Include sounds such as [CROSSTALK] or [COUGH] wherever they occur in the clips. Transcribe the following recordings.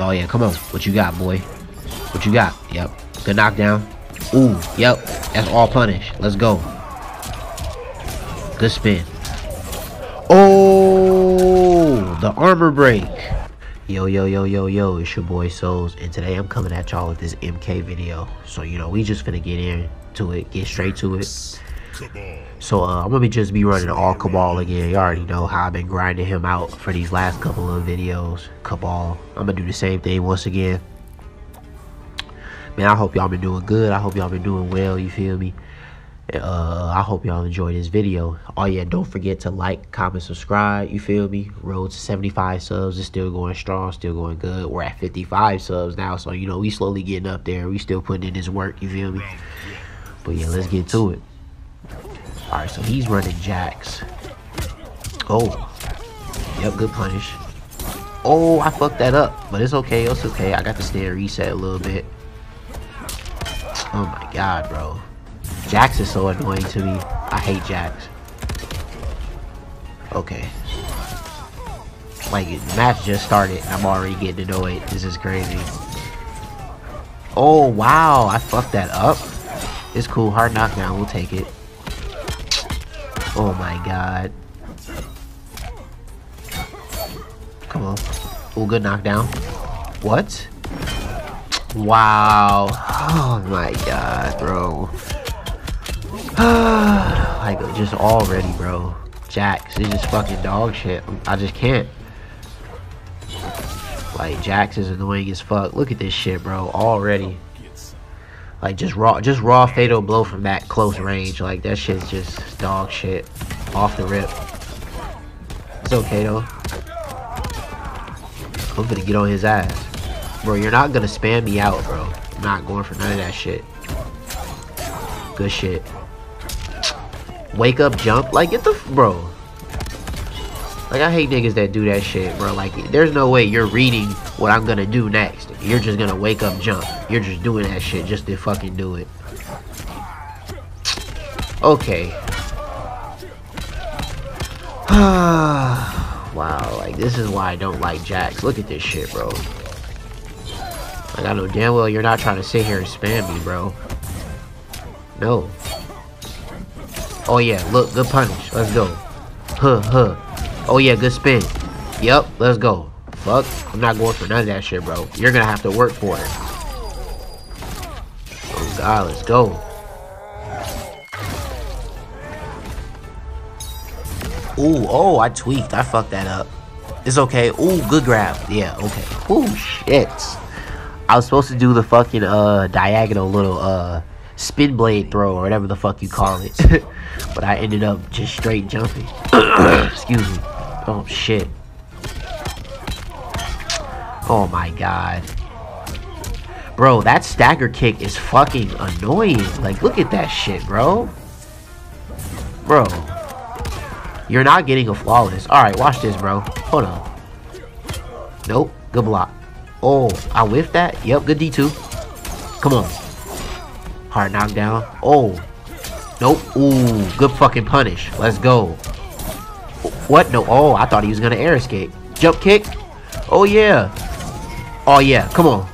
Oh yeah, come on. What you got, boy? What you got? Yep. Good knockdown. Ooh, yep. That's all punish. Let's go. Good spin. Oh, the armor break. Yo, yo, yo, yo, yo, it's your boy Souls, and today I'm coming at y'all with this MK video. So, you know, we just gonna get into it, get straight to it. So, uh, I'm gonna be just be running all Kabal again. You already know how I've been grinding him out for these last couple of videos. Kabal. I'm gonna do the same thing once again. Man, I hope y'all been doing good. I hope y'all been doing well, you feel me? uh, I hope y'all enjoy this video. Oh yeah, don't forget to like, comment, subscribe. You feel me? Road to 75 subs is still going strong, still going good. We're at 55 subs now, so you know we slowly getting up there. We still putting in this work. You feel me? But yeah, let's get to it. All right, so he's running Jax. Oh, yep, good punish. Oh, I fucked that up, but it's okay. It's okay. I got to stay reset a little bit. Oh my god, bro. Jax is so annoying to me. I hate Jax. Okay. Like, match just started. I'm already getting annoyed. This is crazy. Oh, wow. I fucked that up. It's cool. Hard knockdown. We'll take it. Oh, my God. Come on. Oh, good knockdown. What? Wow. Oh, my God, bro. [SIGHS] like just already, bro. Jax is just fucking dog shit. I just can't. Like Jax is annoying as fuck. Look at this shit, bro. Already. Like just raw, just raw fatal blow from that close range. Like that shit's just dog shit. Off the rip. It's okay though. I'm gonna get on his ass. Bro, you're not gonna spam me out, bro. I'm not going for none of that shit. Good shit wake up jump. Like, get the, bro. Like, I hate niggas that do that shit, bro. Like, there's no way you're reading what I'm gonna do next. You're just gonna wake up jump. You're just doing that shit just to fucking do it. Okay. [SIGHS] wow, like, this is why I don't like Jax. Look at this shit, bro. Like, I know damn well you're not trying to sit here and spam me, bro. No. Oh yeah, look, good punish. Let's go. Huh, huh. Oh yeah, good spin. Yep, let's go. Fuck, I'm not going for none of that shit, bro. You're gonna have to work for it. Oh god, let's go. Ooh, oh, I tweaked. I fucked that up. It's okay. Ooh, good grab. Yeah, okay. Ooh, shit. I was supposed to do the fucking uh diagonal little uh spin blade throw or whatever the fuck you call it. [LAUGHS] but I ended up just straight jumping. [COUGHS] Excuse me. Oh shit. Oh my god. Bro, that stagger kick is fucking annoying. Like, look at that shit, bro. Bro. You're not getting a flawless. Alright, watch this, bro. Hold on. Nope. Good block. Oh, I whiffed that? Yep, good D2. Come on. Hard knockdown. Oh. Nope. Ooh, good fucking punish. Let's go. What? No. Oh, I thought he was going to air escape. Jump kick. Oh, yeah. Oh, yeah. Come on.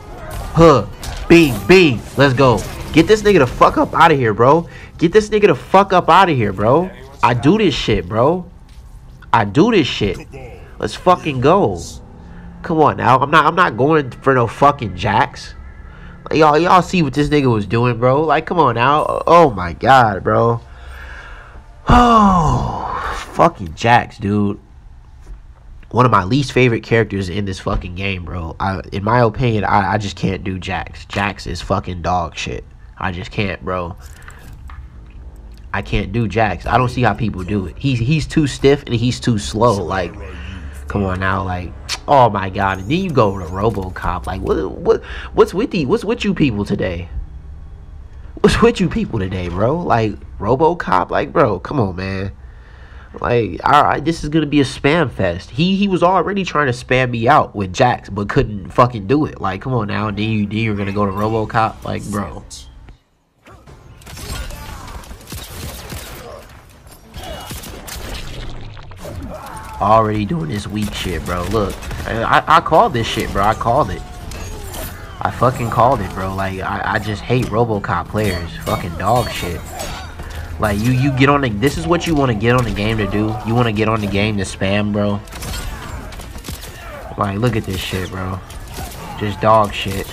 Huh. Bing, bing. Let's go. Get this nigga the fuck up out of here, bro. Get this nigga the fuck up out of here, bro. I do this shit, bro. I do this shit. Let's fucking go. Come on now. I'm not I'm not going for no fucking Jax. Y'all, y'all see what this nigga was doing, bro? Like, come on now. Oh my god, bro. [SIGHS] Oh, fucking Jax, dude. One of my least favorite characters in this fucking game, bro. I, in my opinion, I, I just can't do Jax. Jax is fucking dog shit. I just can't, bro. I can't do Jax. I don't see how people do it. He's he's too stiff and he's too slow. Like, come on now, like Oh my god! And then you go to RoboCop. Like, what? What? What's with you? What's with you people today? What's with you people today, bro? Like RoboCop. Like, bro, come on, man. Like, all right, this is gonna be a spam fest. He he was already trying to spam me out with Jax, but couldn't fucking do it. Like, come on now. Then you then you're gonna go to RoboCop. Like, bro. Already doing this weak shit, bro. Look, I, I called this shit, bro. I called it. I fucking called it, bro. Like, I, I just hate Robocop players. Fucking dog shit. Like, you, you get on the... This is what you want to get on the game to do. You want to get on the game to spam, bro. Like, look at this shit, bro. Just dog shit.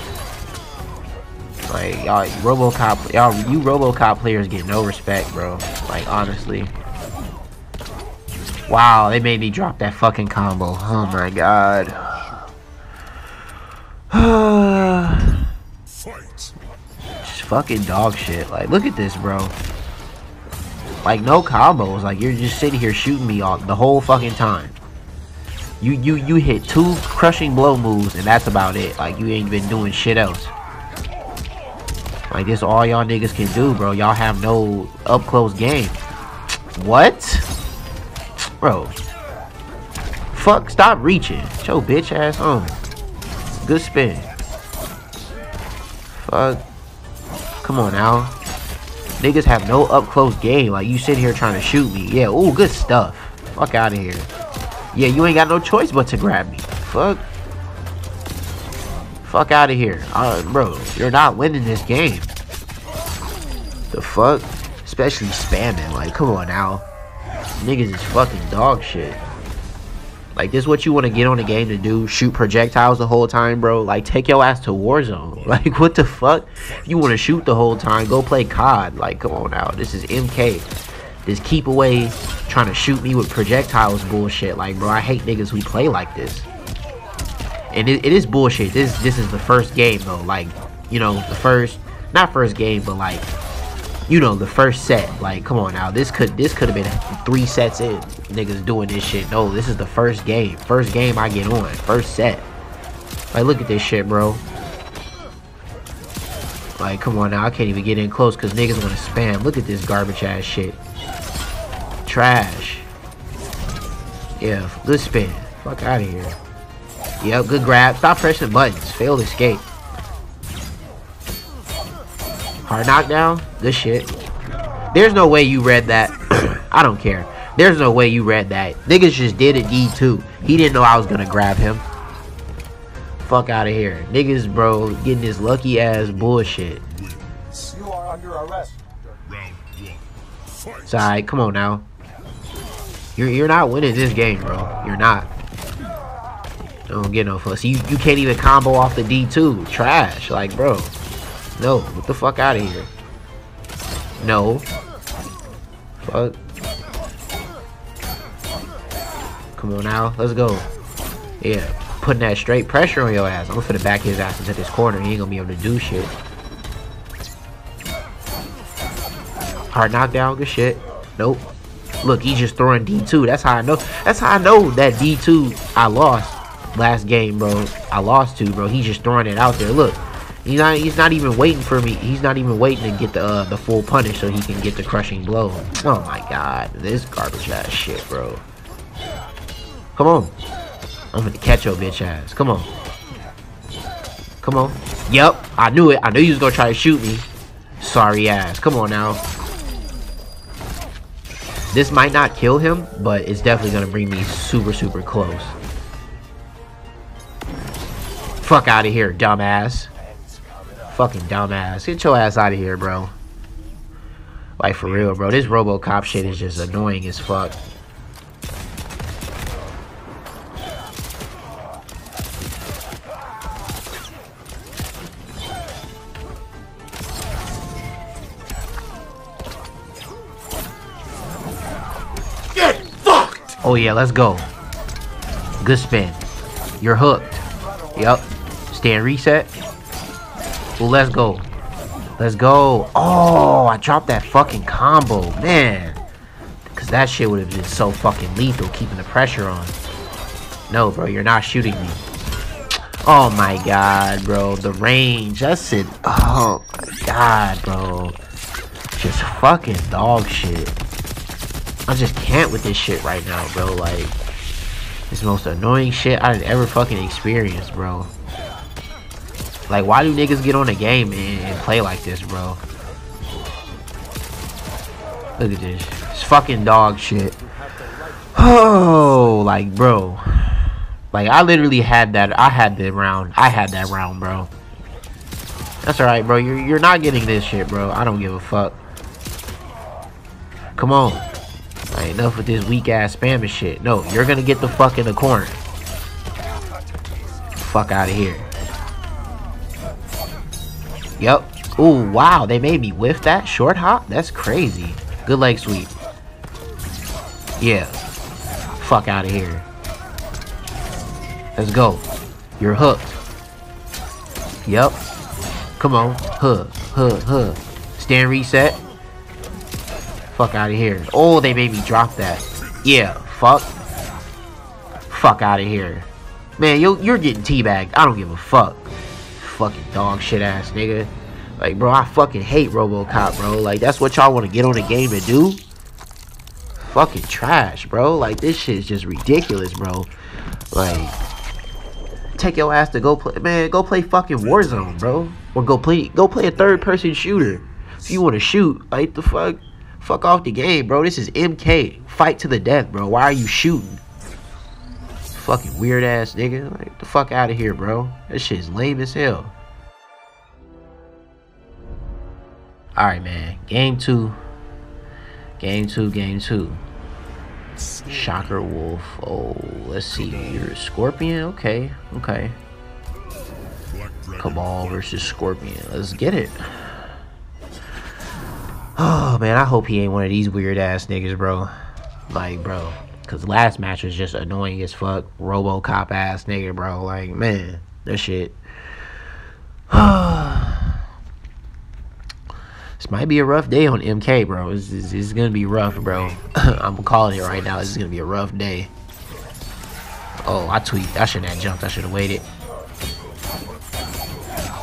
Like, y'all, Robocop... Y'all, you Robocop players get no respect, bro. Like, honestly. Wow, they made me drop that fucking combo. Oh, my God. [SIGHS] Just fucking dog shit. Like, look at this, bro. Like, no combos. Like, you're just sitting here shooting me all the whole fucking time. You, you, you hit two crushing blow moves, and that's about it. Like, you ain't been doing shit else. Like, this all y'all niggas can do, bro. Y'all have no up-close game. What? Bro. Fuck, stop reaching. Show bitch ass on. Good spin. Fuck. Come on now. Niggas have no up close game. Like you sit here trying to shoot me. Yeah, ooh, good stuff. Fuck out of here. Yeah, you ain't got no choice but to grab me. Fuck. Fuck out of here. Uh, bro, you're not winning this game. The fuck? Especially spamming. Like, come on now. Niggas is fucking dog shit. Like, this is what you want to get on the game to do? Shoot projectiles the whole time, bro? Like, take your ass to Warzone. [LAUGHS] Like, what the fuck? You want to shoot the whole time, go play COD. Like, come on now. This is MK. This keep away trying to shoot me with projectiles bullshit. Like, bro, I hate niggas who play like this. And it, it is bullshit. This this is the first game, though. Like, you know, the first... Not first game, but, like, you know, the first set. Like, come on now. This could this could have been three sets in. Niggas doing this shit. No, this is the first game. First game I get on. First set. Like, look at this shit, bro. Like, come on now. I can't even get in close because niggas want to spam. Look at this garbage ass shit. Trash. Yeah, good spin. Fuck out of here. Yep, good grab. Stop pressing buttons. Failed escape. Hard knockdown? Good shit. There's no way you read that. [CLEARS THROAT] I don't care. There's no way you read that. Niggas just did a D2. He didn't know I was gonna grab him. Fuck out of here. Niggas, bro, getting this lucky ass bullshit. You are under arrest. It's alright, come on now. You're you're not winning this game, bro. You're not. Don't get no fuss. You you can't even combo off the D2. Trash. Like, bro. No, get the fuck out of here. No. Fuck. Come on now, let's go. Yeah, putting that straight pressure on your ass. I'm gonna back his ass into this corner. He ain't gonna be able to do shit. Hard knockdown, good shit. Nope. Look, he's just throwing D2. That's how I know. That's how I know that D2 I lost last game, bro. I lost to, bro. He's just throwing it out there. Look, He's not. He's not even waiting for me. He's not even waiting to get the uh, the full punish so he can get the crushing blow. Oh my god, this garbage ass shit, bro. Come on, I'm gonna catch your bitch ass. Come on, come on. Yep, I knew it. I knew you was gonna try to shoot me. Sorry ass. Come on now. This might not kill him, but it's definitely gonna bring me super super close. Fuck out of here, dumbass. Fucking dumbass. Get your ass out of here, bro. Like, for real, bro. This Robocop shit is just annoying as fuck. Get fucked! Oh, yeah, let's go. Good spin. You're hooked. Yep. Stand reset. Well, let's go. Let's go. Oh, I dropped that fucking combo. Man. Because that shit would have been so fucking lethal, keeping the pressure on. No, bro, you're not shooting me. Oh my god, bro. The range. That's it. Oh my god, bro. Just fucking dog shit. I just can't with this shit right now, bro. Like, it's the most annoying shit I've ever fucking experienced, bro. Like, why do niggas get on the game and, and play like this, bro? Look at this. It's fucking dog shit. Oh, like, bro. Like, I literally had that. I had that round. I had that round, bro. That's alright, bro. You're, you're not getting this shit, bro. I don't give a fuck. Come on. Right, enough with this weak ass spamming shit. No, you're gonna get the fuck in the corner. Fuck out of here. Yep. Ooh, wow. They made me whiff that short hop? That's crazy. Good leg sweep. Yeah. Fuck out of here. Let's go. You're hooked. Yep. Come on. Huh. Huh. Huh. Stand reset. Fuck out of here. Oh, they made me drop that. Yeah. Fuck. Fuck out of here. Man, you, you're getting teabagged. I don't give a fuck. Fucking dog shit ass nigga. Like, bro, I fucking hate Robocop, bro. Like, that's what y'all want to get on the game and do? Fucking trash, bro. Like, this shit is just ridiculous, bro. Like, take your ass to go play, man, go play fucking Warzone, bro. Or go play, go play a third-person shooter. If you want to shoot, like, the fuck, fuck off the game, bro. This is MK. Fight to the death, bro. Why are you shooting? Fucking weird ass nigga. Like, the fuck out of here, bro. That shit's lame as hell. Alright, man. Game two. Game two, game two. Shocker Wolf. Oh, let's see. You're a Scorpion? Okay, okay. Kabal versus Scorpion. Let's get it. [SIGHS] Oh, man. I hope he ain't one of these weird ass niggas, bro. Like, bro. Because last match was just annoying as fuck. Robocop ass nigga, bro. Like, man. That shit. [SIGHS] This might be a rough day on MK, bro. This is gonna be rough, bro. [COUGHS] I'm calling it right now. This is gonna be a rough day. Oh, I tweaked. I shouldn't have jumped. I should have waited.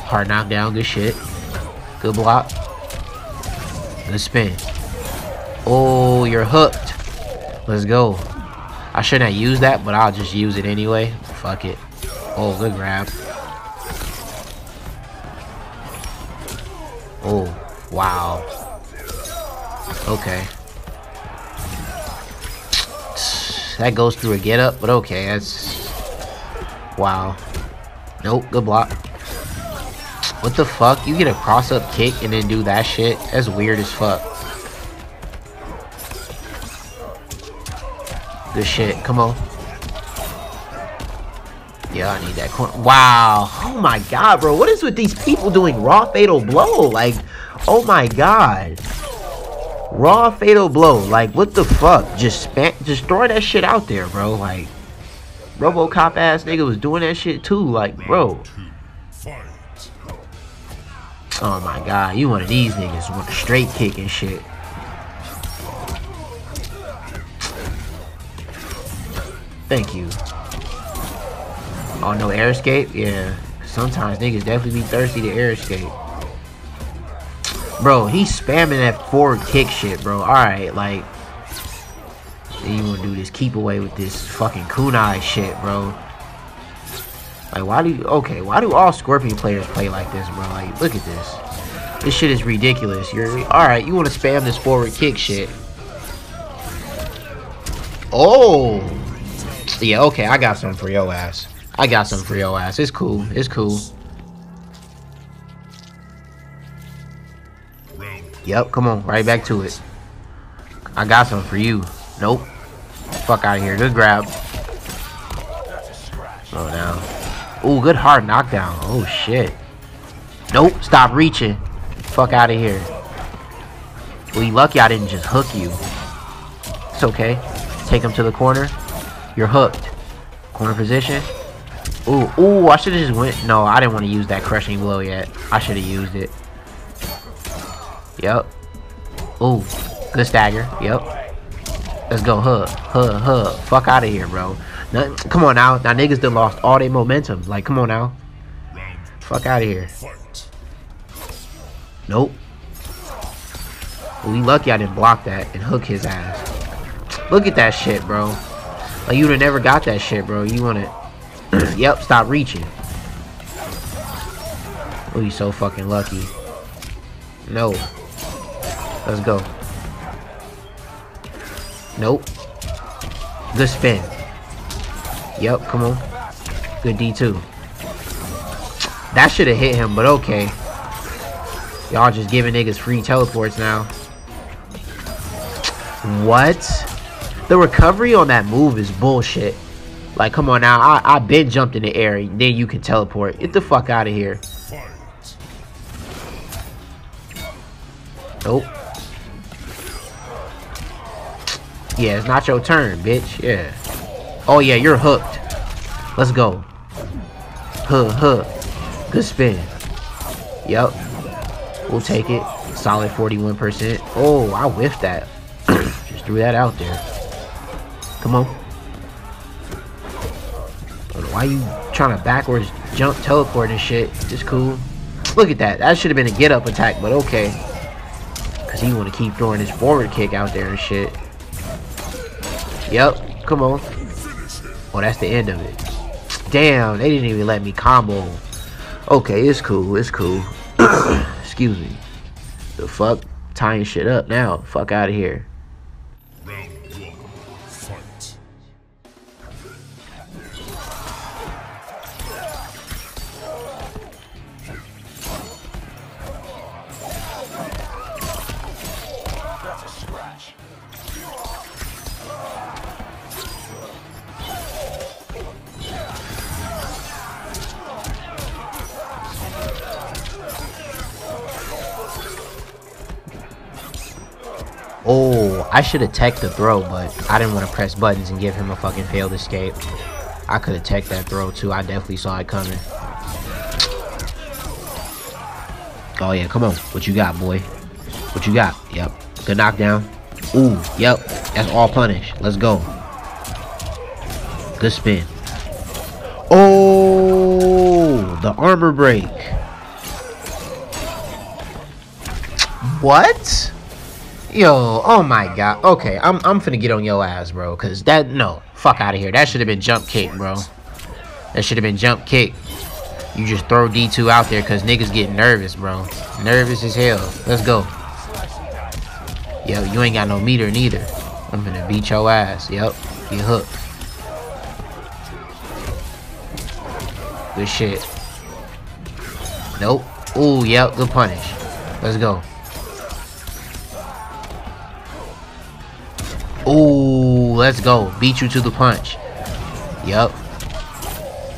Hard knockdown. Good shit. Good block. Good spin. Oh, you're hooked. Let's go. I shouldn't have used that, but I'll just use it anyway. Fuck it. Oh, good grab. Oh. Wow. Okay. That goes through a get up, but okay, that's... Wow. Nope, good block. What the fuck? You get a cross-up kick and then do that shit? That's weird as fuck. Good shit. Come on. Yeah, I need that corner. Wow. Oh my god, bro. What is with these people doing raw fatal blow? Like, Oh my god. Raw fatal blow. Like, what the fuck? Just spam just throw that shit out there, bro. Like, Robocop ass nigga was doing that shit too. Like, bro. Oh my god, you one of these niggas with a straight kick and shit. Oh, no air escape? Yeah. Sometimes niggas definitely be thirsty to air escape. Bro, he's spamming that forward kick shit, bro. Alright, like... You wanna do this keep away with this fucking kunai shit, bro. Like, why do you... Okay, why do all Scorpion players play like this, bro? Like, look at this. This shit is ridiculous. You're... Alright, you wanna spam this forward kick shit. Oh! Yeah, okay, I got something for your ass. I got some for your ass. It's cool. It's cool. Yep, come on, right back to it. I got some for you. Nope. Fuck out of here. Good grab. Oh, now. Ooh, good hard knockdown. Oh, shit. Nope, stop reaching. Fuck out of here. Well, you lucky I didn't just hook you. It's okay. Take him to the corner. You're hooked. Corner position. Ooh, ooh, I should have just went. No, I didn't want to use that crushing blow yet. I should have used it. Yep. Ooh. Good stagger. Yep. Let's go. Huh. Huh. Huh. Fuck out of here, bro. Now, come on now. Now niggas done lost all their momentum. Like, come on now. Fuck out of here. Nope. we lucky I didn't block that and hook his ass. Look at that shit, bro. Like, you would have never got that shit, bro. You want it. [CLEARS THROAT] yep, stop reaching. Oh, you so fucking lucky. No. Let's go. Nope. Good spin. Yep, come on. Good D2. That should have hit him, but okay. Y'all just giving niggas free teleports now. What? The recovery on that move is bullshit. Like, come on now. I, I been jumped in the air. Then you can teleport. Get the fuck out of here. Nope. Yeah, it's not your turn, bitch. Yeah. Oh, yeah, you're hooked. Let's go. Huh, huh. Good spin. Yep. We'll take it. Solid 41%. Oh, I whiffed that. [CLEARS THROAT] Just threw that out there. Come on. Why you trying to backwards jump teleport and shit? Just cool. Look at that. That should have been a get up attack, but okay. Because he want to keep throwing his forward kick out there and shit. Yep. Come on. Oh, that's the end of it. Damn, they didn't even let me combo. Okay, it's cool. It's cool. [COUGHS] Excuse me. The fuck? Tying shit up now. Fuck out of here. I should have the throw, but I didn't want to press buttons and give him a fucking failed escape. I could have that throw too. I definitely saw it coming. Oh yeah, come on. What you got, boy? What you got? Yep. Good knockdown. Ooh, yep. That's all punish. Let's go. Good spin. Oh, the armor break. What? Yo, oh my god. Okay, I'm I'm finna get on your ass, bro. Cause that no. Fuck out of here. That should have been jump kick, bro. That should have been jump kick. You just throw D2 out there because niggas get nervous, bro. Nervous as hell. Let's go. Yo, you ain't got no meter neither. I'm gonna beat your ass. Yep. You hooked. Good shit. Nope. Ooh, yep. Good punish. Let's go. Ooh, let's go. Beat you to the punch. Yep.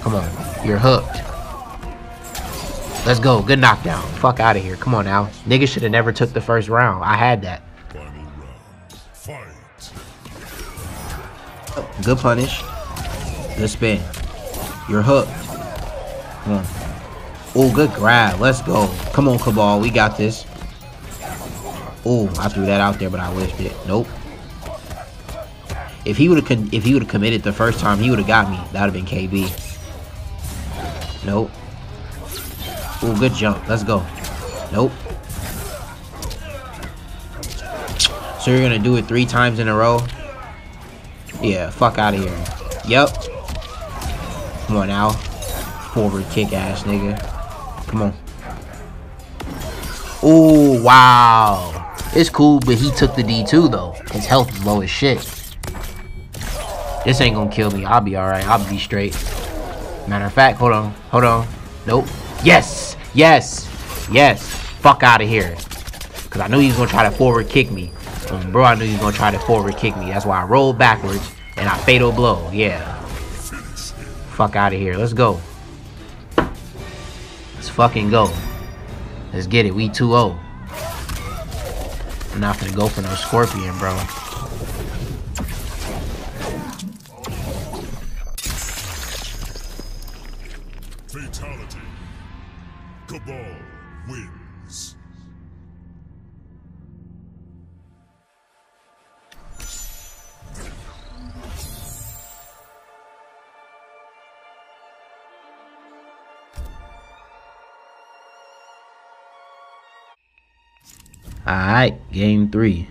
Come on. You're hooked. Let's go. Good knockdown. Fuck out of here. Come on now. Niggas should have never took the first round. I had that. Good punish. Good spin. You're hooked. Come on. Oh, good grab. Let's go. Come on, Kabal. We got this. Oh, I threw that out there, but I whiffed it. Nope. If he would have if he would have committed the first time, he would have got me. That would have been KB. Nope. Oh, good jump. Let's go. Nope. So you're gonna do it three times in a row? Yeah, fuck out of here. Yep. Come on now. Forward kick ass nigga. Come on. Oh, wow. It's cool, but he took the D2 though. His health is low as shit. This ain't gonna kill me. I'll be alright. I'll be straight. Matter of fact, hold on. Hold on. Nope. Yes! Yes! Yes! Fuck out of here. Because I knew he was gonna try to forward kick me. Um, bro, I knew he was gonna try to forward kick me. That's why I rolled backwards and I fatal blow. Yeah. Fuck out of here. Let's go. Let's fucking go. Let's get it. We 2-0. I'm not gonna go for no scorpion, bro. Kabal wins. Alright, game three.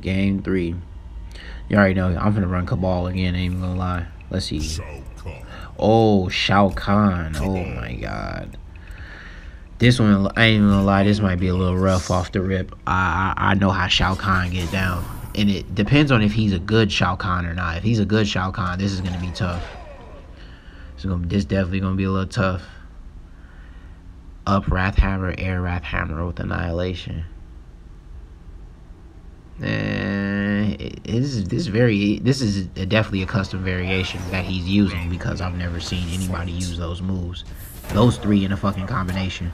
Game three. You already know I'm gonna run Kabal again, ain't even gonna lie. Let's see. Shao Oh, Shao Kahn. Oh my god. This one, I ain't gonna lie, this might be a little rough off the rip. I, I I know how Shao Kahn get down. And it depends on if he's a good Shao Kahn or not. If he's a good Shao Kahn, this is gonna be tough. It's gonna this definitely gonna be a little tough. Up Wrath Hammer, Air Wrath Hammer with Annihilation. And this is this very this is definitely a custom variation that he's using because I've never seen anybody use those moves. Those three in a fucking combination.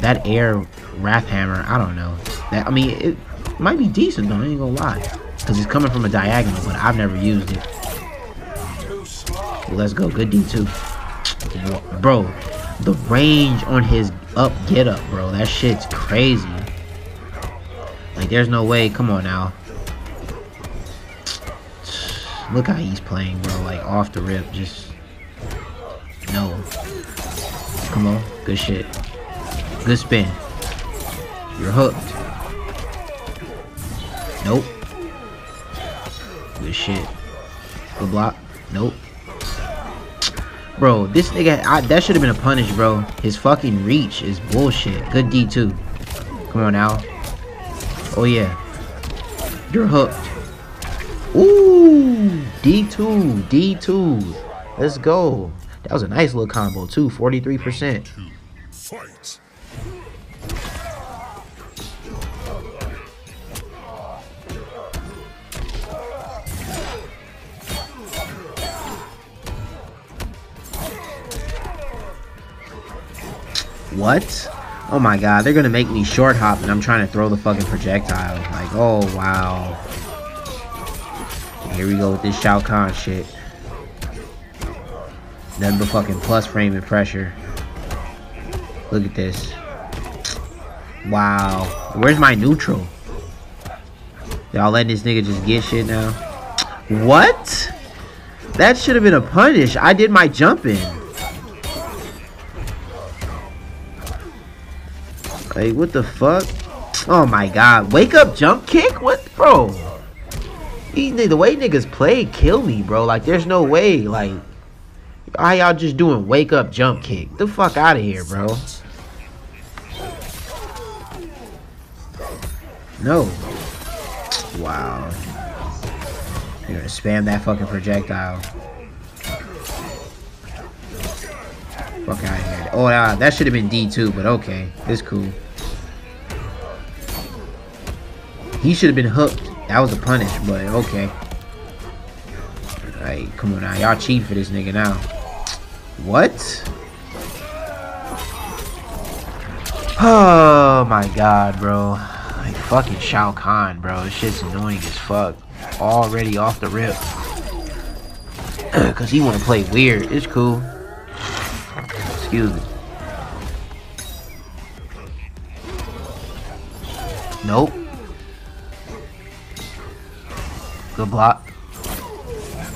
That air wrath hammer, I don't know. That I mean it might be decent though, I ain't gonna lie. Cause it's coming from a diagonal, but I've never used it. Let's go, good D2. Bro, the range on his up get up, bro. That shit's crazy. Like, there's no way. Come on now. Look how he's playing, bro. Like, off the rip. Just... No. Come on. Good shit. Good spin. You're hooked. Nope. Good shit. Good block. Nope. Bro, this nigga, I, that should have been a punish, bro. His fucking reach is bullshit. Good D2. Come on now. Oh, yeah. You're hooked. Ooh, D2, D2. Let's go. That was a nice little combo, too. 43%. Fight. What? Oh my god, they're gonna make me short hop and I'm trying to throw the fucking projectile. Like, oh wow. Here we go with this Shao Kahn shit. Nothing but fucking plus frame and pressure. Look at this. Wow. Where's my neutral? Y'all letting this nigga just get shit now? What? That should have been a punish. I did my jumping. Like, what the fuck? Oh my god. Wake up jump kick? What? Bro. He, the way niggas play kill me, bro. Like, there's no way. Like, how y'all just doing wake up jump kick? The fuck out of here, bro. No. Wow. You're gonna spam that fucking projectile. Fuck out of here. Oh, uh, that should have been D2, but okay. It's cool. He should have been hooked. That was a punish, but okay. Alright, come on now. Y'all cheat for this nigga now. What? Oh my god, bro. Like fucking Shao Kahn, bro. This shit's annoying as fuck. Already off the rip. [CLEARS THROAT] Cause he wanna play weird. It's cool. Excuse me. Nope. Good block.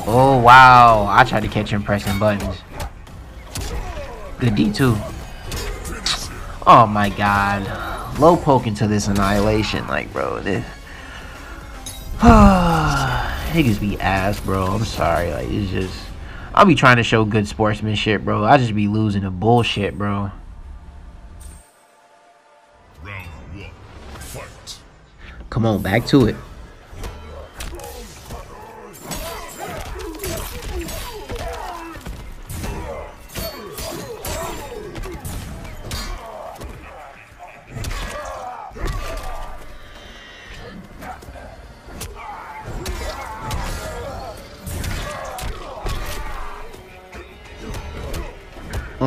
Oh, wow. I tried to catch him pressing buttons. Good D2. Oh, my God. Low poke into this annihilation. Like, bro, this... [SIGHS] Niggas be ass, bro. I'm sorry. Like, it's just... I'll be trying to show good sportsmanship, bro. I just be losing to bullshit, bro. Come on, back to it.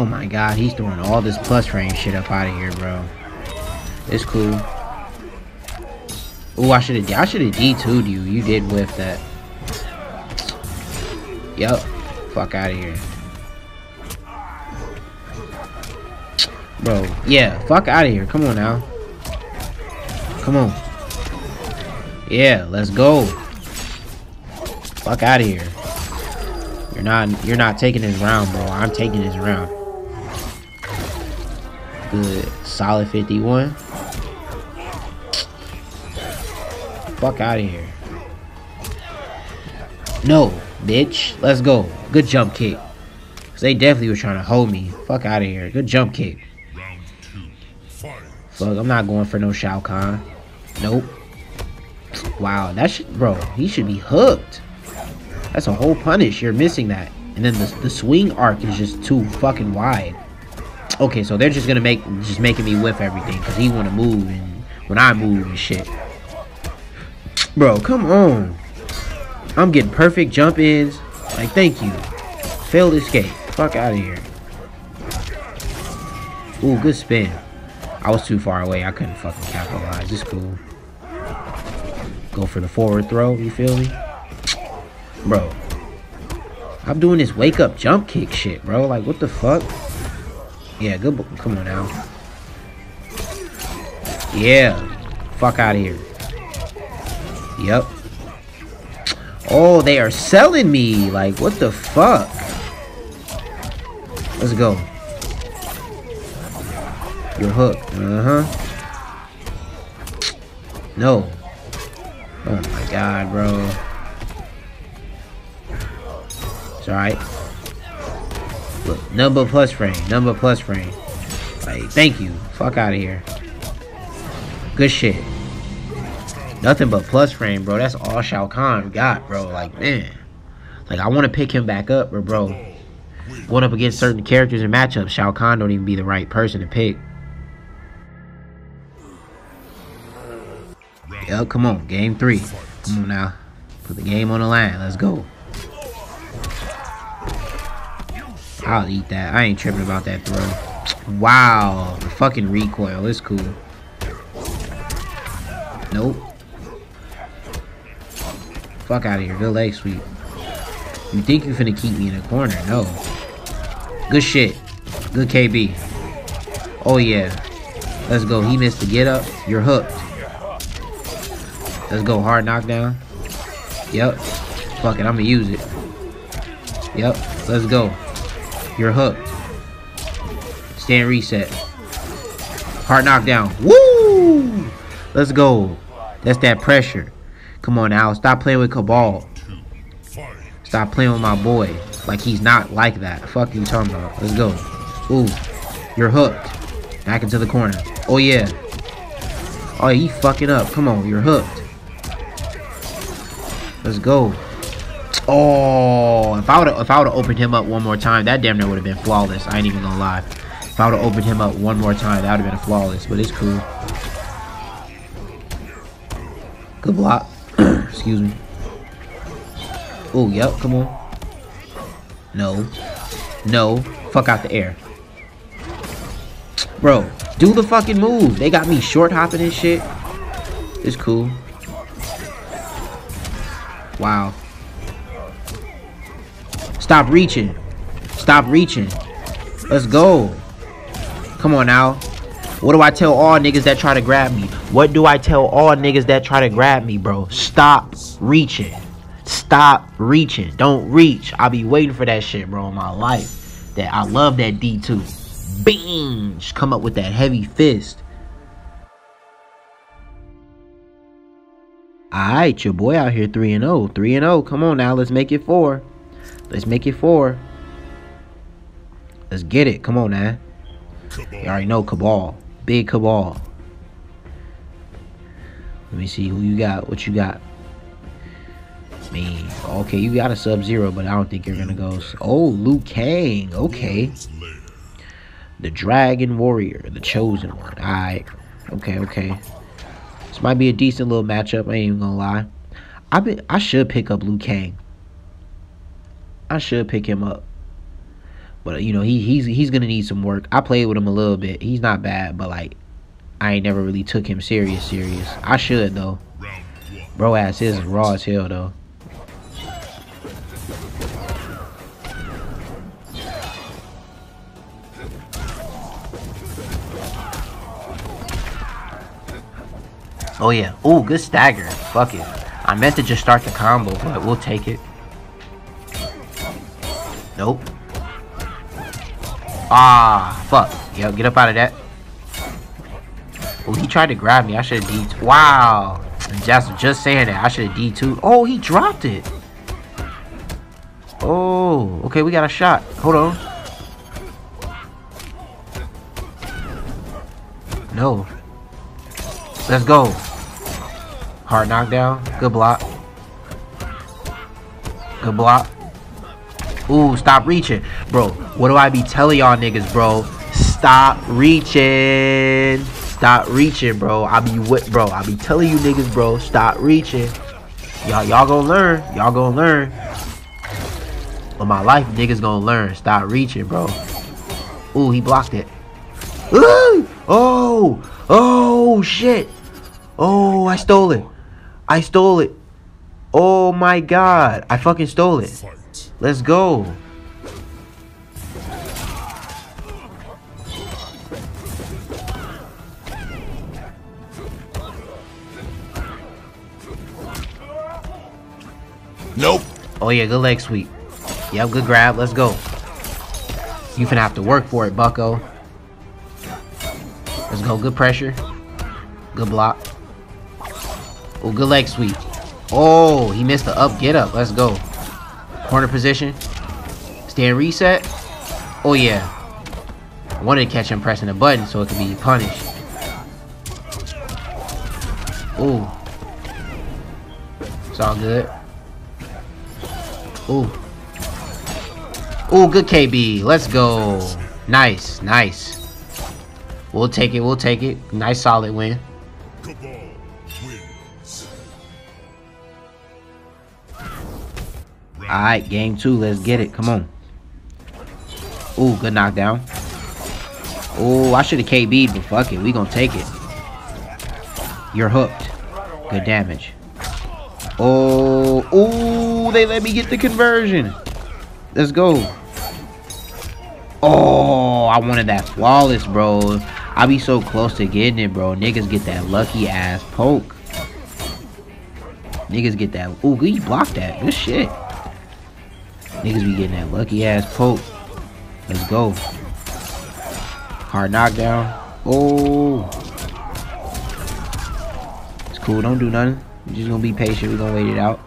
Oh my god, he's throwing all this plus range shit up out of here, bro. It's cool. Oh, I should have I should have D2'd you. You did whiff that. Yup. Fuck out of here. Bro, yeah, fuck out of here. Come on now. Come on. Yeah, let's go. Fuck out of here. You're not you're not taking this round, bro. I'm taking this round. Good. Solid 51. Fuck out of here. No, bitch. Let's go. Good jump kick. Cause they definitely were trying to hold me. Fuck out of here. Good jump kick. Fuck, I'm not going for no Shao Kahn. Nope. Wow, that should, bro, he should be hooked. That's a whole punish. You're missing that. And then the, the swing arc is just too fucking wide. Okay, so they're just gonna make just making me whiff everything because he want to move and when I move and shit. Bro, come on. I'm getting perfect jump ins. Like, thank you. Failed escape. Fuck out of here. Ooh, good spin. I was too far away. I couldn't fucking capitalize. It's cool. Go for the forward throw. You feel me? Bro. I'm doing this wake up jump kick shit, bro. Like, what the fuck? Yeah, good. Come on now. Yeah. Fuck out of here. Yep. Oh, they are selling me. Like, what the fuck? Let's go. You're hooked. Uh-huh. No. Oh my god, bro. It's alright. Look, number plus frame. Number plus frame. Like, thank you. Fuck out of here. Good shit. Nothing but plus frame, bro. That's all Shao Kahn got, bro. Like, man. Like, I want to pick him back up, but, bro. Going up against certain characters and matchups, Shao Kahn don't even be the right person to pick. Yep, come on. Game three. Come on now. Put the game on the line. Let's go. I'll eat that. I ain't tripping about that throw. Wow. The fucking recoil. is cool. Nope. Fuck out of here. Good leg sweep. You think you're finna keep me in a corner? No. Good shit. Good KB. Oh, yeah. Let's go. He missed the get up. You're hooked. Let's go. Hard knockdown. Yep. Fuck it. I'm gonna use it. Yep. Let's go. You're hooked. Stand reset. Hard knockdown. Woo! Let's go. That's that pressure. Come on now. Stop playing with Kabal. Stop playing with my boy. Like he's not like that. Fuck you talking about. Let's go. Ooh. You're hooked. Back into the corner. Oh yeah. Oh, he fucking up. Come on. You're hooked. Let's go. Oh, if I would if I would have opened him up one more time, that damn near would have been flawless. I ain't even gonna lie. If I would have opened him up one more time, that would have been a flawless. But it's cool. Good block. [CLEARS THROAT] Excuse me. Oh, yep. Come on. No. No. Fuck out the air. Bro, do the fucking move. They got me short hopping and shit. It's cool. Wow. Stop reaching. Stop reaching. Let's go. Come on now. What do I tell all niggas that try to grab me? What do I tell all niggas that try to grab me, bro? Stop reaching. Stop reaching. Don't reach. I'll be waiting for that shit, bro, in my life. That I love that D2. Bing! Come up with that heavy fist. Alright, your boy out here 3 and 0. 3 and 0. Come on now, let's make it 4. Let's make it four. Let's get it. Come on now. You already know Kabal. Big Kabal. Let me see who you got. What you got? Me. Okay, you got a Sub-Zero, but I don't think you're gonna go. Oh, Liu Kang. Okay. The Dragon Warrior, the chosen one. Alright. Okay, okay. This might be a decent little matchup, I ain't even gonna lie. I been I should pick up Liu Kang. I should pick him up. But you know, he he's he's gonna need some work. I played with him a little bit. He's not bad, but like I ain't never really took him serious serious. I should though. Bro ass is raw as hell though. Oh yeah. Oh, good stagger. Fuck it. I meant to just start the combo, but we'll take it. Nope. Ah, fuck. Yo, get up out of that. Oh, he tried to grab me. I should have D2. Wow. Just, just saying that. I should have D2. Oh, he dropped it. Oh, okay. We got a shot. Hold on. No. Let's go. Hard knockdown. Good block. Good block. Ooh, stop reaching. Bro, what do I be telling y'all niggas, bro? Stop reaching. Stop reaching, bro. I be what, bro? I be telling you niggas, bro. Stop reaching. Y'all, y'all gonna learn. Y'all gonna learn. On my life, niggas gonna learn. Stop reaching, bro. Ooh, he blocked it. Ooh! Oh! Oh, shit! Oh, I stole it. I stole it. Oh my god. I fucking stole it. Let's go. Nope. Oh yeah, good leg sweep. Yep, good grab. Let's go. You finna have to work for it, bucko. Let's go. Good pressure. Good block. Oh, good leg sweep. Oh, he missed the up get up. Let's go. Corner position. Stand reset. Oh yeah. I wanted to catch him pressing the button so it could be punished. Ooh. It's all good. Ooh. Ooh, good KB. Let's go. Nice, nice. We'll take it, we'll take it. Nice solid win. Alright, game two. Let's get it. Come on. Ooh, good knockdown. Ooh, I should have KB'd, but fuck it. We gonna take it. You're hooked. Good damage. Oh, ooh, they let me get the conversion. Let's go. Oh, I wanted that flawless, bro. I be so close to getting it, bro. Niggas get that lucky ass poke. Niggas get that. Ooh, he blocked that. Good shit. Niggas be getting that lucky ass poke. Let's go. Hard knockdown. Oh. It's cool. Don't do nothing. we just gonna be patient. we gonna wait it out.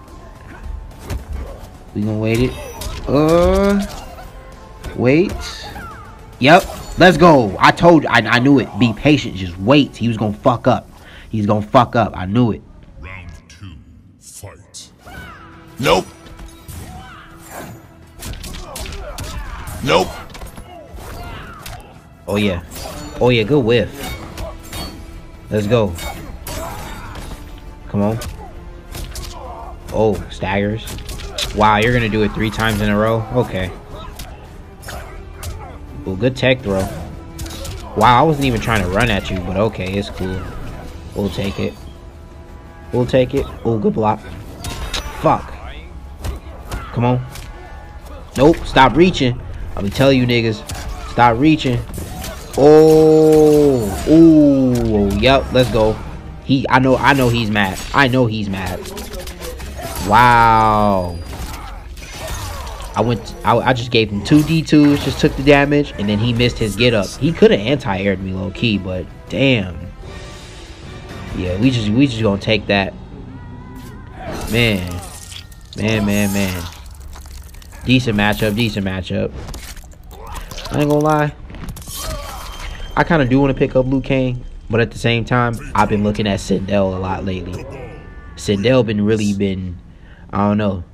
we gonna wait it. Uh. Wait. Yep. Let's go. I told you. I, I knew it. Be patient. Just wait. He was gonna fuck up. He's gonna fuck up. I knew it. Round two. Fight. Nope. Nope. Oh yeah. Oh yeah, good whiff. Let's go. Come on. Oh, staggers. Wow, you're gonna do it three times in a row? Okay. Well, good tech throw. Wow, I wasn't even trying to run at you, but okay, it's cool. We'll take it. We'll take it. Oh, good block. Fuck. Come on. Nope, stop reaching. I'll be telling you niggas. Stop reaching. Oh, ooh, yep, let's go. He, I know, I know he's mad. I know he's mad. Wow. I went, I, I just gave him two D2s, just took the damage, and then he missed his get up. He could have anti-aired me low key, but damn. Yeah, we just, we just gonna take that. Man, man, man, man. Decent matchup, decent matchup. I ain't gonna lie. I kind of do want to pick up Liu Kang, but at the same time, I've been looking at Sindel a lot lately. Sindel been really been, I don't know.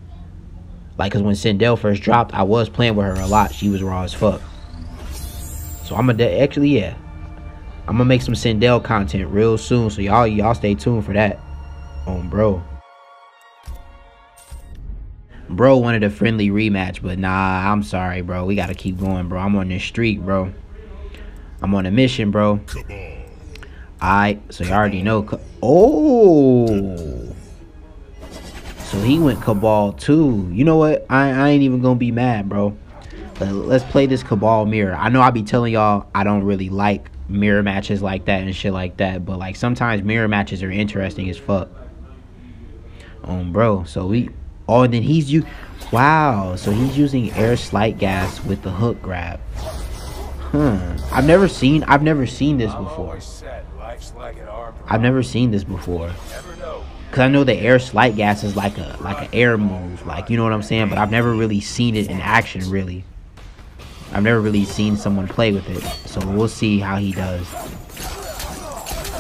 Like, cause when Sindel first dropped, I was playing with her a lot. She was raw as fuck. So I'm gonna actually, yeah, I'm gonna make some Sindel content real soon. So y'all, y'all stay tuned for that. On bro. Bro wanted a friendly rematch, but nah, I'm sorry, bro. We gotta keep going, bro. I'm on this streak, bro. I'm on a mission, bro. Alright, so you already know. Oh. So he went Kabal too. You know what? I, I ain't even gonna be mad, bro. But let's play this Kabal mirror. I know I be telling y'all I don't really like mirror matches like that and shit like that. But like sometimes mirror matches are interesting as fuck. Um, bro. So we. Oh, and then he's you. Wow. So he's using air slight gas with the hook grab. Huh. I've never seen. I've never seen this before. I've never seen this before. Cause I know the air slight gas is like a like an air move, like you know what I'm saying. But I've never really seen it in action, really. I've never really seen someone play with it, so we'll see how he does.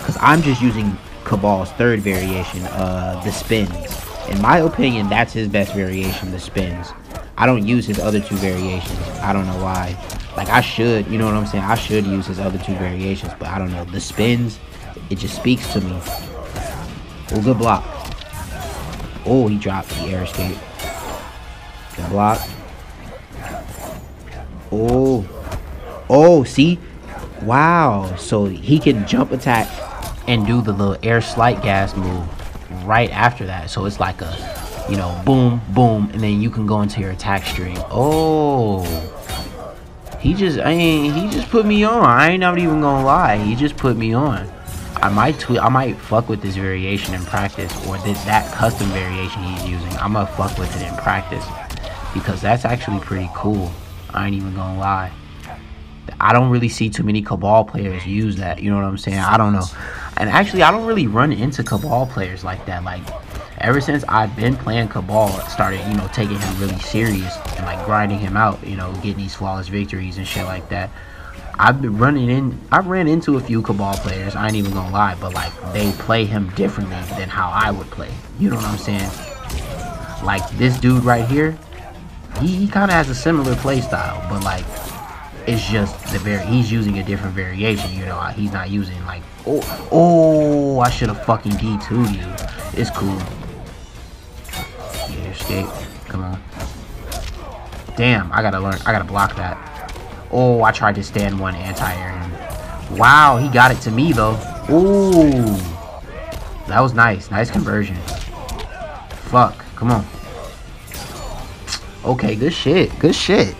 Cause I'm just using Kabal's third variation, uh, the spins. In my opinion, that's his best variation, the spins. I don't use his other two variations. I don't know why. Like I should, you know what I'm saying? I should use his other two variations, but I don't know. The spins, it just speaks to me. Oh, good block. Oh, he dropped the air escape. Good block. Oh. Oh, see? Wow. So he can jump attack and do the little air slight gas move right after that. So it's like a, you know, boom, boom, and then you can go into your attack stream. Oh. He just, I ain't, he just put me on. I ain't not even gonna lie. He just put me on. I might tweet, I might fuck with this variation in practice or this, that custom variation he's using. I'm gonna fuck with it in practice because that's actually pretty cool. I ain't even gonna lie. I don't really see too many Kabal players use that. You know what I'm saying? I don't know. And actually, I don't really run into Kabal players like that. Like, ever since I've been playing Kabal, started, you know, taking him really serious and, like, grinding him out, you know, getting these flawless victories and shit like that. I've been running in, I've ran into a few Kabal players, I ain't even gonna lie, but, like, they play him differently than how I would play. You know what I'm saying? Like, this dude right here, he, he kind of has a similar play style, but, like, it's just the very he's using a different variation you know he's not using like oh. oh i should have fucking d2'd you. It's cool. Yeah escape. Come on. Damn i gotta learn i gotta block that. Oh i tried to stand one anti-air wow he got it to me though. Ooh, that was nice. Nice conversion. Fuck. Come on. Okay good shit. Good shit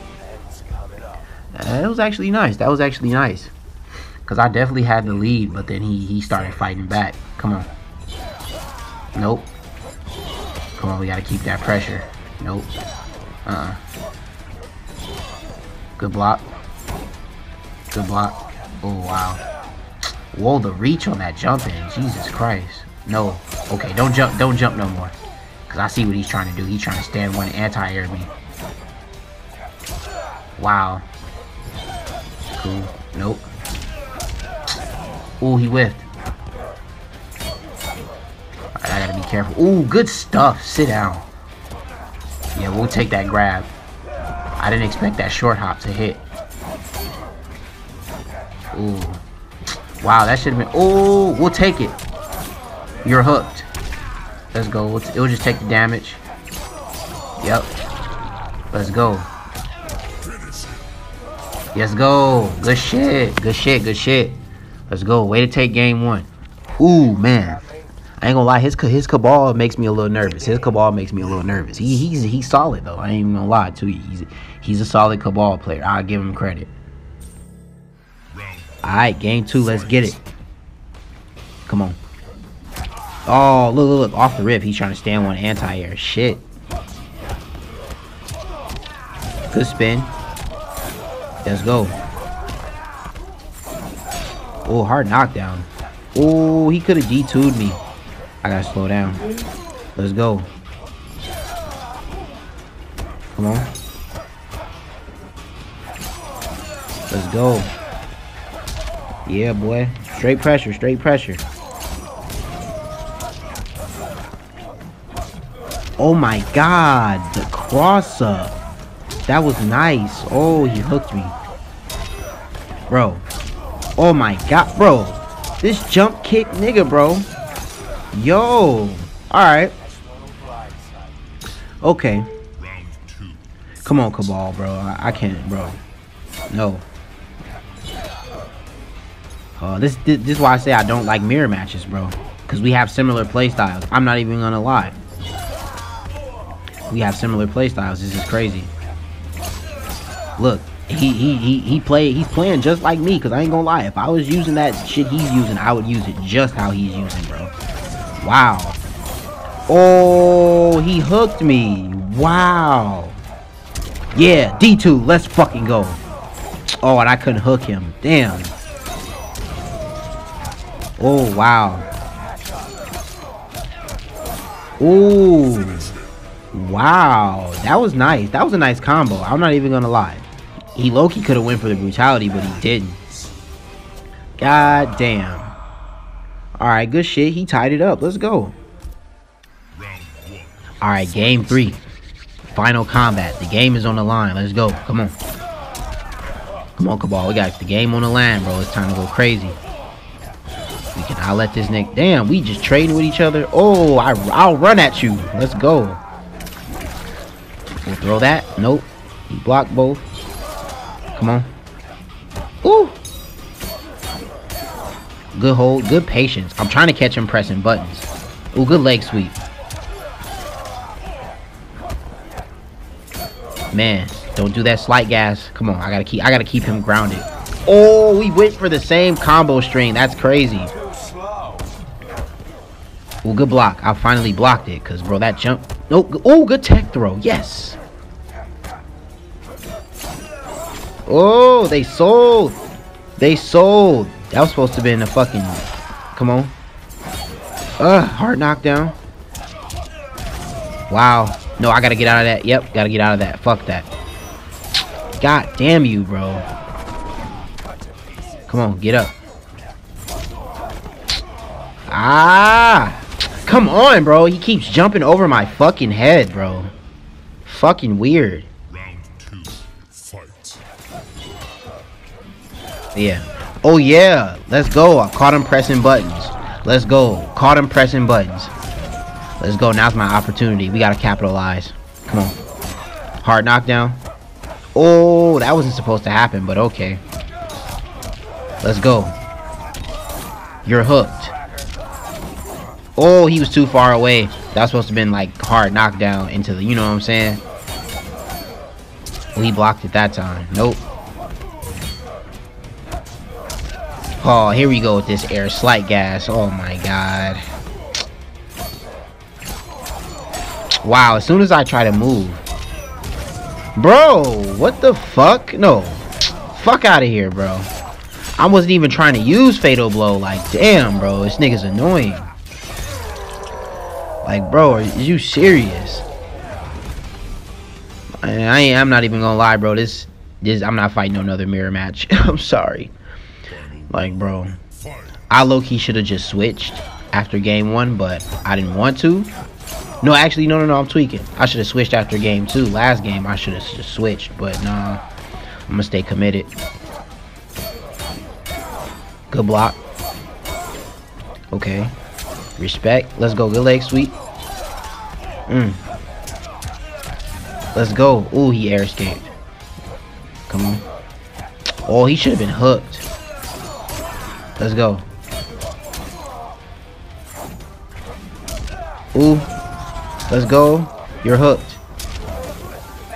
Uh, that was actually nice. That was actually nice. Because I definitely had the lead, but then he, he started fighting back. Come on. Nope. Come on, we got to keep that pressure. Nope. Uh-uh. Good block. Good block. Oh, wow. Whoa, the reach on that jump in. Jesus Christ. No. Okay, don't jump. Don't jump no more. Because I see what he's trying to do. He's trying to stand one anti-air me. Wow cool. Nope. Ooh, he whiffed. I gotta be careful. Ooh, good stuff. Sit down. Yeah, we'll take that grab. I didn't expect that short hop to hit. Ooh. Wow, that should have been... Ooh, we'll take it. You're hooked. Let's go. It'll just take the damage. Yep. Let's go. Let's go. Good shit. Good shit. Good shit. Let's go. Way to take game one. Ooh, man. I ain't gonna lie, his his Kabal makes me a little nervous. His Kabal makes me a little nervous. He he's he's solid though. I ain't even gonna lie to you. He's he's a solid Kabal player. I'll give him credit. Alright, game two, let's get it. Come on. Oh, look, look, look. Off the rip, he's trying to stand one anti-air. Shit. Good spin. Let's go. Oh, hard knockdown. Oh, he could have D2'd me. I gotta slow down. Let's go. Come on. Let's go. Yeah, boy. Straight pressure, straight pressure. Oh my god, the cross up. That was nice. Oh, he hooked me. Bro. Oh my god, bro. This jump kick nigga, bro. Yo. Alright. Okay. Come on, Kabal, bro. I, I can't, bro. No. Uh, this, this, this is why I say I don't like mirror matches, bro. Because we have similar playstyles. I'm not even gonna lie. We have similar playstyles. This is crazy. Look, he he he he play he's playing just like me because I ain't gonna lie. If I was using that shit he's using, I would use it just how he's using, bro. Wow. Oh, he hooked me. Wow. Yeah, D2, let's fucking go. Oh, and I couldn't hook him. Damn. Oh, wow. Ooh. Wow. That was nice. That was a nice combo. I'm not even gonna lie. He Loki could have went for the brutality, but he didn't. God damn. Alright, good shit. He tied it up. Let's go. Alright, game three. Final combat. The game is on the line. Let's go. Come on. Come on, Kabal. We got the game on the line, bro. It's time to go crazy. We cannot let this Nick. Damn, we just trading with each other. Oh, I, I'll run at you. Let's go. We'll throw that. Nope. He blocked both. Come on. Ooh. Good hold. Good patience. I'm trying to catch him pressing buttons. Ooh, good leg sweep. Man, don't do that slight gas. Come on, I gotta keep I gotta keep him grounded. Oh, we went for the same combo string. That's crazy. Well, good block. I finally blocked it, cause bro, that jump. Nope. Oh, good tech throw. Yes. Oh, they sold. They sold. That was supposed to be in a fucking. Come on. Ugh, hard knockdown. Wow. No, I gotta get out of that. Yep, gotta get out of that. Fuck that. God damn you, bro. Come on, get up. Ah! Come on, bro. He keeps jumping over my fucking head, bro. Fucking weird. Yeah. Oh, yeah. Let's go. I caught him pressing buttons. Let's go. Caught him pressing buttons. Let's go. Now's my opportunity. We got to capitalize. Come on. Hard knockdown. Oh, that wasn't supposed to happen, but okay. Let's go. You're hooked. Oh, he was too far away. That's supposed to have been like hard knockdown into the, you know what I'm saying? We blocked it that time. Nope. Oh, here we go with this air slight gas. Oh my god. Wow, as soon as I try to move. Bro, what the fuck? No. Fuck out of here, bro. I wasn't even trying to use Fatal Blow. Like, damn, bro. This nigga's annoying. Like, bro, are you serious? I, I I'm not even gonna lie, bro. This, this, I'm not fighting another mirror match. [LAUGHS] I'm sorry. Like, bro, I low-key should have just switched after game one, but I didn't want to. No, actually, no, no, no, I'm tweaking. I should have switched after game two. Last game, I should have just switched, but nah. I'm gonna stay committed. Good block. Okay. Respect. Let's go. Good leg sweep. Mm. Let's go. Ooh, he air escaped. Come on. Oh, he should have been hooked. Let's go. Ooh. Let's go. You're hooked.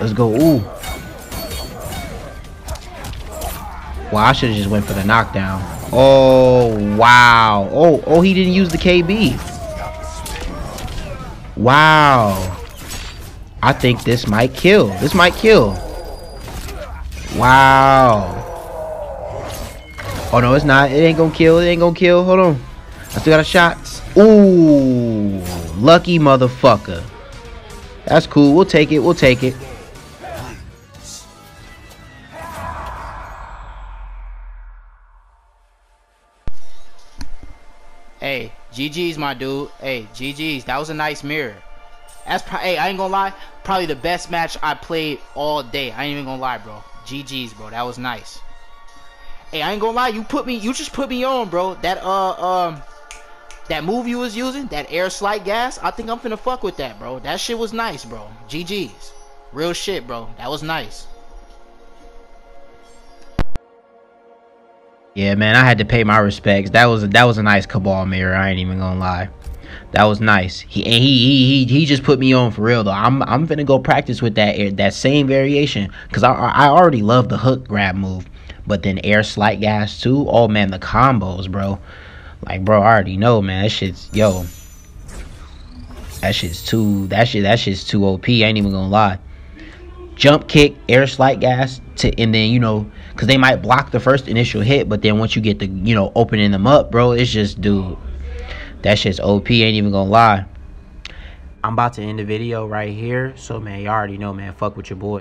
Let's go. Ooh. Wow, I should have just went for the knockdown. Oh, wow. Oh, oh, he didn't use the KB. Wow. I think this might kill. This might kill. Wow. Oh, no, it's not. It ain't gonna kill. It ain't gonna kill. Hold on. I still got a shot. Ooh. Lucky motherfucker. That's cool. We'll take it. We'll take it. Hey, GG's my dude. Hey, GG's. That was a nice mirror. That's pro- hey, I ain't gonna lie. Probably the best match I played all day. I ain't even gonna lie, bro. GG's, bro. That was nice. Hey, I ain't gonna lie. You put me. You just put me on, bro. That uh um. That move you was using, that air slight gas, I think I'm finna fuck with that, bro. That shit was nice, bro. GG's. Real shit, bro. That was nice. Yeah, man, I had to pay my respects. That was a, that was a nice Kabal mirror. I ain't even gonna lie. That was nice. He he he he, he just put me on for real though. I'm I'm finna go practice with that that same variation because I I already love the hook grab move, but then air slight gas too. Oh man, the combos, bro. Like bro, I already know, man. That shit's yo. That shit's too. That shit. That shit's too OP. I ain't even gonna lie. Jump kick, air slight gas, to and then you know, cause they might block the first initial hit, but then once you get the you know opening them up, bro, it's just dude. That shit's OP. Ain't even gonna lie. I'm about to end the video right here. So man, you already know, man. Fuck with your boy.